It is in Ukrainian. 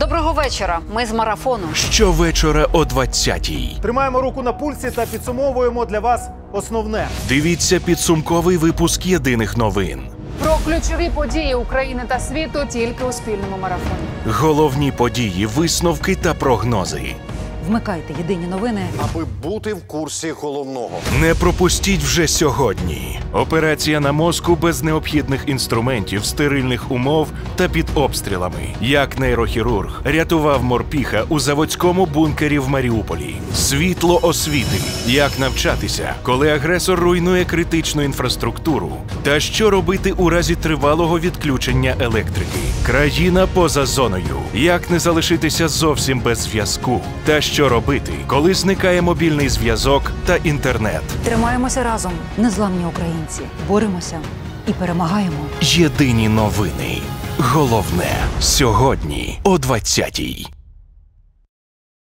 Доброго вечора. Ми з марафону. Щовечора о 20-й. Тримаємо руку на пульсі та підсумовуємо для вас основне. Дивіться підсумковий випуск єдиних новин. Про ключові події України та світу тільки у спільному марафоні. Головні події, висновки та прогнози. Вмикайте єдині новини. аби бути в курсі головного. Не пропустіть вже сьогодні. Операція на мозку без необхідних інструментів, стерильних умов та під обстрілами. Як нейрохірург рятував морпіха у заводському бункері в Маріуполі. Світло освіти. Як навчатися, коли агресор руйнує критичну інфраструктуру. Та що робити у разі тривалого відключення електрики. Країна поза зоною. Як не залишитися зовсім без зв'язку. Та що робити, коли зникає мобільний зв'язок та інтернет. Тримаємося разом. Незламні українці. Боремося і перемагаємо. Єдині новини. Головне сьогодні о 20-й.